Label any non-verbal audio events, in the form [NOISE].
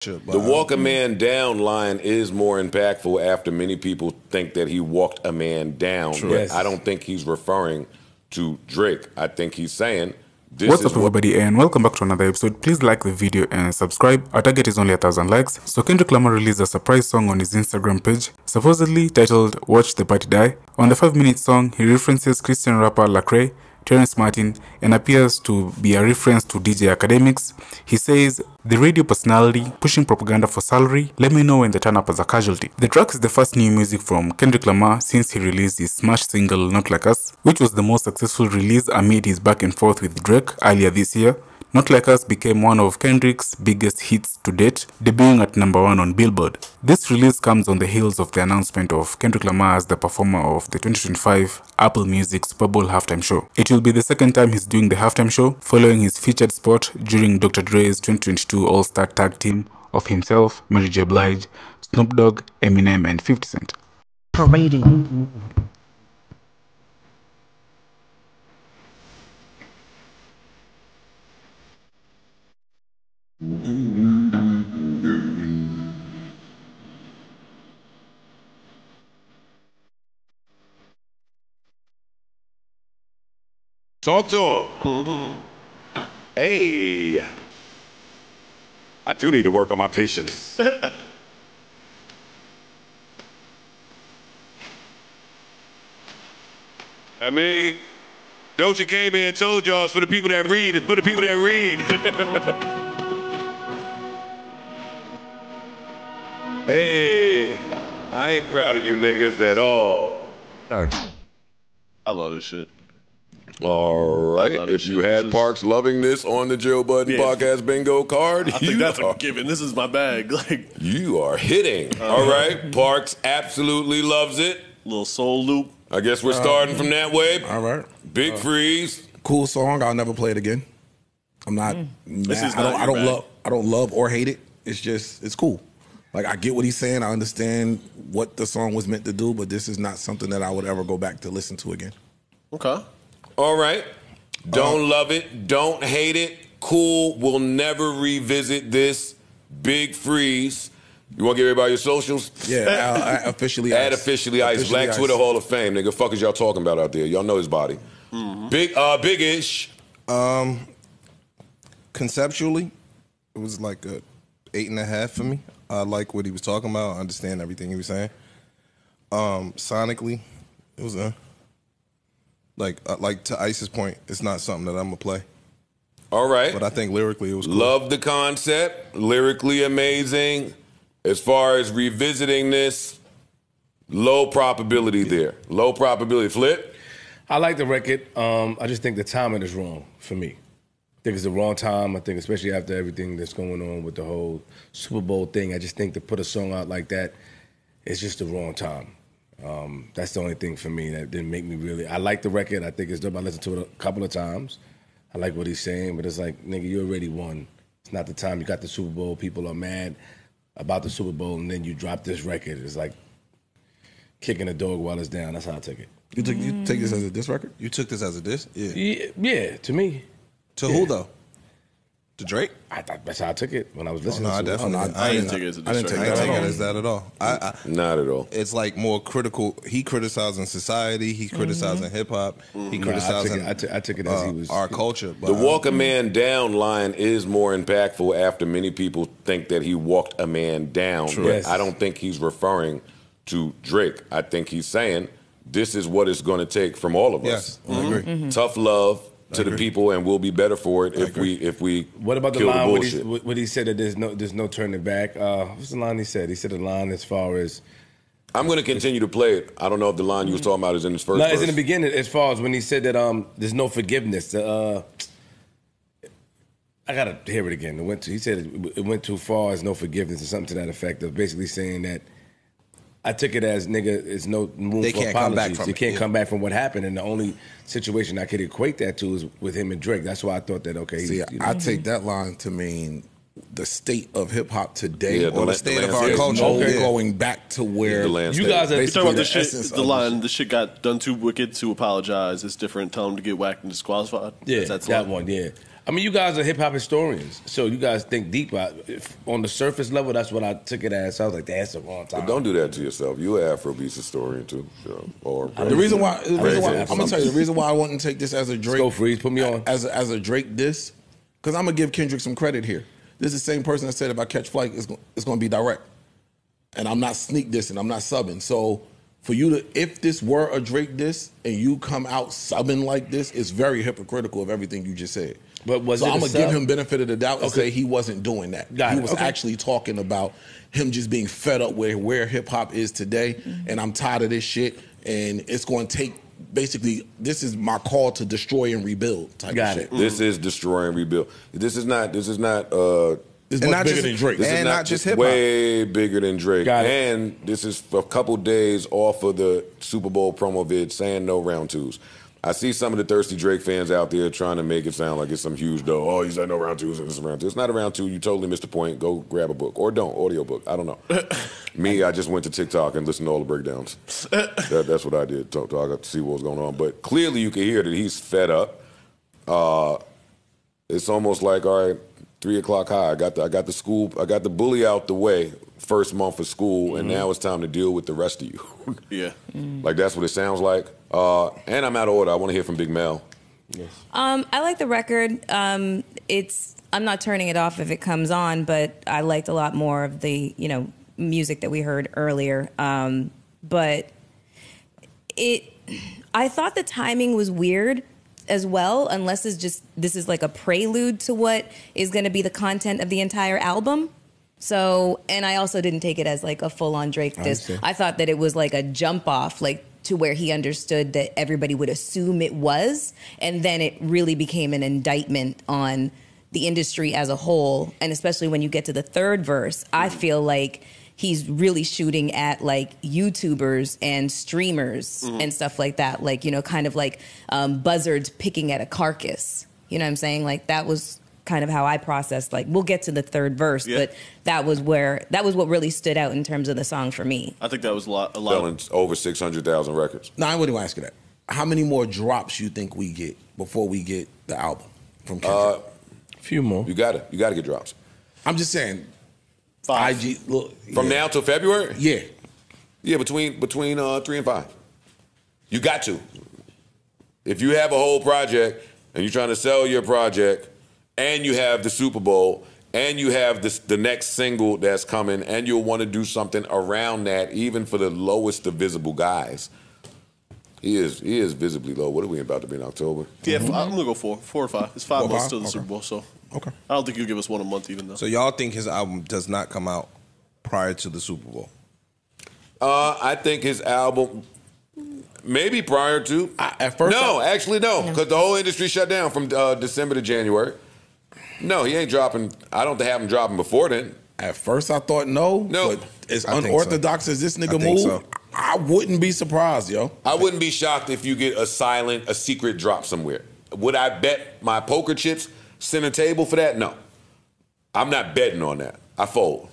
The walk a man down line is more impactful after many people think that he walked a man down. True. But Yes. I don't think he's referring to Drake. I think he's saying this What's is up, everybody, and welcome back to another episode. Please like the video and subscribe. Our target is only a thousand likes. So, Kendrick Lamar released a surprise song on his Instagram page, supposedly titled "Watch the Party Die." On the five-minute song, he references Christian rapper Lecrae, Terrace Martin, and appears to be a reference to DJ Akademiks. He says, "The radio personality pushing propaganda for salary. Let me know when they turn up as a casualty." The track is the first new music from Kendrick Lamar since he released his smash single "Not Like Us," which was the most successful release amid his back and forth with Drake earlier this year. Not Like Us became one of Kendrick's biggest hits to date, debuting at number one on Billboard. This release comes on the heels of the announcement of Kendrick Lamar as the performer of the 2025 Apple Music Super Bowl halftime show. It will be the second time he's doing the halftime show, following his featured spot during Dr. Dre's 2022 All Star Tag Team of himself, Mary J. Blige, Snoop Dogg, Eminem, and 50 Cent. parading. Talk to him. Hey. I do need to work on my patience. [LAUGHS] I mean, Doja came in and told y'all it's for the people that read. It's for the people that read. [LAUGHS] hey, I ain't proud of you niggas at all. I love this shit. All right. If you had This is- Parks loving this on the Joe Budden Yeah. podcast bingo card, I think that's are, a given. This is my bag. [LAUGHS] Like you are hitting. Uh-huh. All right. Parks absolutely loves it. little soul loop. I guess we're uh, starting from that way. All right. Big uh, freeze. Cool song. I'll never play it again. I'm not. Mm. This mad. is I don't, not I don't love. I don't love or hate it. It's just. It's cool. Like I get what he's saying. I understand what the song was meant to do, but this is not something that I would ever go back to listen to again. Okay. All right. Don't love it. Don't hate it. Cool. We'll never revisit this. Big freeze. You want to give everybody your socials? Yeah. [LAUGHS] uh, officially. Add Ice. officially ice. Officially Black Ice. Twitter Hall of Fame, nigga. Fuck is y'all talking about out there? Y'all know his body. Big, uh, big ish. Um, conceptually, it was like a eight and a half for me. I like what he was talking about. I understand everything he was saying. Um, sonically, it was a like uh, like to Ice's point. It's not something that I'm gonna play, All right. but I think lyrically it was cool. Love the concept. Lyrically amazing. As far as revisiting this, low probability there. Low probability. Flip. I like the record. Um, I just think the timing is wrong for me. I think it's the wrong time. I think, especially after everything that's going on with the whole Super Bowl thing, I just think to put a song out like that, it's just the wrong time. Um, that's the only thing for me that didn't make me really. I like the record. I think it's dope. I listened to it a couple of times. I like what he's saying, but it's like, nigga, you already won. It's not the time. You got the Super Bowl. People are mad about the Super Bowl, and then you drop this record. It's like kicking a dog while it's down. That's how I took it. You took. You take this as a diss record. You took this as a diss, yeah. Yeah, yeah to me. To who though? To Drake? I thought that's how I took it when I was Oh, listening no, I to definitely. no, I- didn't. I I, didn't didn't take it as a I didn't take I track. that didn't take at it all. as that at all. I, I, Not at all. it's like more critical. He criticizing society. He criticizing hip hop. He Nah, I took criticizing it- I took- I took it as he uh, was- our culture. But The uh, walk a man down line is more impactful after many people think that he walked a man down. But Yes. I don't think he's referring to Drake. I think he's saying this is what it's going to take from all of us. Yes, I agree. Tough love to the people, and we'll be better for it if we if we What about the kill line the when he, bullshit. when he said that there's no there's no turning back? Uh, what's the line he said? He said the line as far as I'm going to continue to play it. I don't know if the line you was talking about is in his first. no, it's in the beginning. As far as when he said that um there's no forgiveness. Uh, I gotta hear it again. It went to, he said it, it went too far as no forgiveness or something to that effect of basically saying that. I took it as nigga, it's no room They for can't come apologies. back from you it, can't yeah. come back from what happened, and the only situation I could equate that to is with him and Drake. That's why I thought that okay. See, you know. I take that line to mean the state of hip hop today, Yeah, the or la- the the state of our landscape. culture, Okay. We're going back to where The you guys are You Basically, talking about the the shit, the line, the shit got done too wicked to apologize. It's different. Tell him to get whacked and disqualified. Yeah, That's that line. one. Yeah, I mean, you guys are hip hop historians, so you guys think deep. I- If, on the surface level, that's what I took it as. I was like, that's the wrong time. But don't do that to yourself. You an Afrobeats historian too, so, or The reason why, the reason why I'm gonna tell you the reason why I wouldn't take this as a Drake. go, Freeze. Put me on. as a, as a Drake diss, because I'm gonna give Kendrick some credit here. This is the same person that said if I catch flight, it's gonna, it's gonna be direct, and I'm not sneak dissing, I'm not subbing. So for you to, if this were a Drake diss and you come out subbing like this, it's very hypocritical of everything you just said. But was so it a I'm gonna sub? give him benefit of the doubt and Okay. say he wasn't doing that. Got he it. was Okay. actually talking about him just being fed up with where hip hop is today, Mm-hmm. and I'm tired of this shit. And it's going to take basically this is my call to destroy and rebuild type Got of it. shit. This is destroy and rebuild. This is not. This is not. uh This is much not bigger just- than Drake. This And is not not just just hip-hop. way bigger than Drake. Got it. And this is a couple days off of the Super Bowl promo vid saying no round twos. I see some of the thirsty Drake fans out there trying to make it sound like it's some huge dough. Oh, he's like no round and it's a round two. It's not a round two. You totally missed the point. Go grab a book or don't audio book. I don't know. [LAUGHS] Me, I just went to TikTok and listened to all the breakdowns. [LAUGHS] that, that's what I did. Talk, talk, I got to see what was going on. But clearly, you can hear that he's fed up. Uh, it's almost like all right, three o'clock high. I got the I got the school I got the bully out the way first month of school, and now it's time to deal with the rest of you. [LAUGHS] Yeah. like that's what it sounds like. Uh, and I'm out of order. I want to hear from Big Mel. Um, I like the record. Um, it's I'm not turning it off if it comes on, but I liked a lot more of the you know music that we heard earlier. Um, but it, I thought the timing was weird as well, unless it's just this is like a prelude to what is going to be the content of the entire album. So, and I also didn't take it as like a full on Drake diss. understand. I thought that it was like a jump off, like to where he understood that everybody would assume it was, and then it really became an indictment on the industry as a whole. And especially when you get to the third verse, I feel like he's really shooting at like YouTubers and streamers and stuff like that, like you know, kind of like um, buzzards picking at a carcass. You know what I'm saying? Like that was kind of how I processed. Like we'll get to the third verse, Yeah. but that was where that was what really stood out in terms of the song for me. I think that was a lot. A lot. Selling over six hundred thousand records. No, I wouldn't even ask you that. How many more drops you think we get before we get the album from Kendrick? A few more. You got to You got to get drops I'm just saying. Five. IG look from yeah. now till February. Yeah, Yeah, between between uh, three and five. You got to. If you have a whole project and you're trying to sell your project, and you have the Super Bowl, and you have this, the next single that's coming, and you'll want to do something around that, even for the lowest of visible guys. He is he is visibly low. What are we about to be in October? Yeah, I'm gonna go four, four or five. It's five Four or months five? till the Okay. Super Bowl, so Okay. I don't think you'll give us one a month even though. So y'all think his album does not come out prior to the Super Bowl? Uh, I think his album, maybe prior to. I- at first no, I- actually no, because the whole industry shut down from uh, December to January. No, he ain't dropping. I don't have him dropping before then. At first, I thought no. No. But as I think so. unorthodox as this nigga I move, so. I wouldn't be surprised, yo. I wouldn't be shocked if you get a silent, a secret drop somewhere. Would I bet my poker chips center table for that? No. I'm not betting on that. I fold.